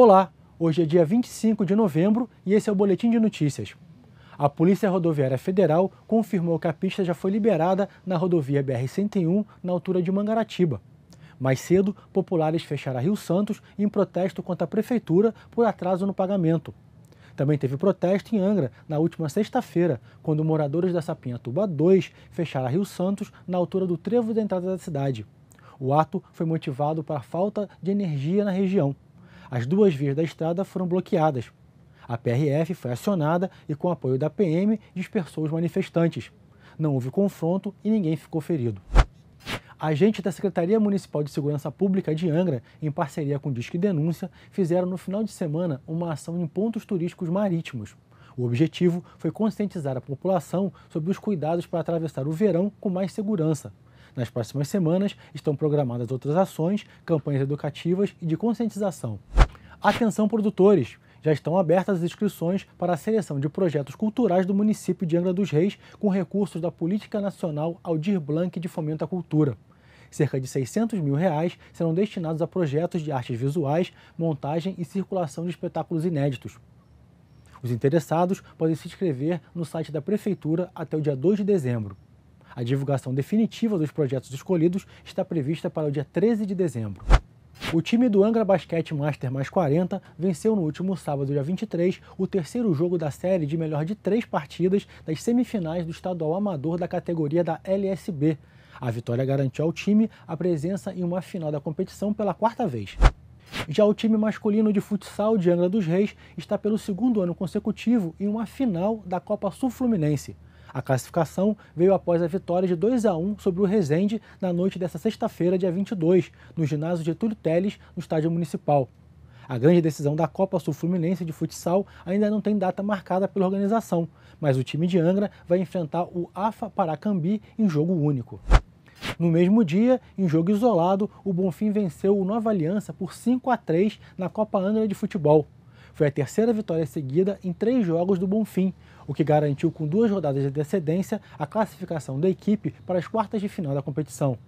Olá, hoje é dia 25 de novembro e esse é o Boletim de Notícias. A Polícia Rodoviária Federal confirmou que a pista já foi liberada na rodovia BR-101, na altura de Mangaratiba. Mais cedo, populares fecharam a Rio Santos em protesto contra a Prefeitura por atraso no pagamento. Também teve protesto em Angra na última sexta-feira, quando moradores da Sapinha Tuba 2 fecharam a Rio Santos na altura do trevo da entrada da cidade. O ato foi motivado pela falta de energia na região. As duas vias da estrada foram bloqueadas. A PRF foi acionada e, com apoio da PM, dispersou os manifestantes. Não houve confronto e ninguém ficou ferido. Agentes da Secretaria Municipal de Segurança Pública de Angra, em parceria com o Disque Denúncia, fizeram no final de semana uma ação em pontos turísticos marítimos. O objetivo foi conscientizar a população sobre os cuidados para atravessar o verão com mais segurança. Nas próximas semanas estão programadas outras ações, campanhas educativas e de conscientização. Atenção, produtores! Já estão abertas as inscrições para a seleção de projetos culturais do município de Angra dos Reis com recursos da Política Nacional Aldir Blanc de Fomento à Cultura. Cerca de 600 mil reais serão destinados a projetos de artes visuais, montagem e circulação de espetáculos inéditos. Os interessados podem se inscrever no site da Prefeitura até o dia 2 de dezembro. A divulgação definitiva dos projetos escolhidos está prevista para o dia 13 de dezembro. O time do Angra Basquete Master mais 40 venceu no último sábado, dia 23, o terceiro jogo da série de melhor de três partidas das semifinais do estadual amador da categoria da LSB. A vitória garantiu ao time a presença em uma final da competição pela quarta vez. Já o time masculino de futsal de Angra dos Reis está pelo segundo ano consecutivo em uma final da Copa Sul Fluminense. A classificação veio após a vitória de 2 a 1 sobre o Resende na noite desta sexta-feira, dia 22, no ginásio Getúlio Teles, no estádio municipal. A grande decisão da Copa Sul Fluminense de futsal ainda não tem data marcada pela organização, mas o time de Angra vai enfrentar o AFA Paracambi em jogo único. No mesmo dia, em jogo isolado, o Bonfim venceu o Nova Aliança por 5 a 3 na Copa Angra de Futebol. Foi a terceira vitória seguida em três jogos do Bonfim, o que garantiu com duas rodadas de antecedência a classificação da equipe para as quartas de final da competição.